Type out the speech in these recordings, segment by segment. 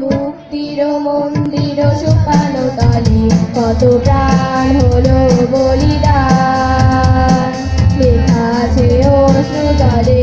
মুক্তির মন্দির সোপান তলে কত প্রাণ হলো বলিদান। লেখা আছে অশ্রু তলে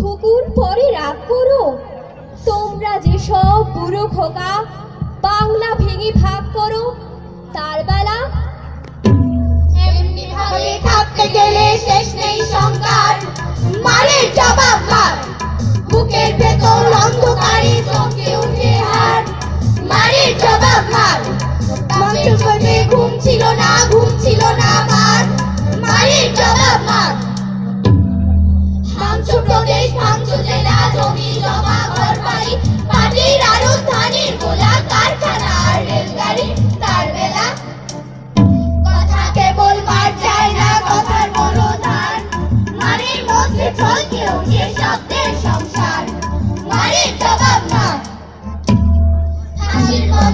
খুকুর পরে রাগ করো। তোমরা যে সব বুড়ো খোকা, বাংলা ভেঙে ভাগ করো, তার বেলা এমনি ভাবে থাকতে গেলে শেষ নেই সংকার। মারের জবাব মার। বুকের ভেতর অন্ধকারে চমকে উঠে হার। মারের জবাব মার। ঘুম ছিল না, ঘুম ছিল না মার। মারের জবাব মার।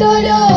তোলো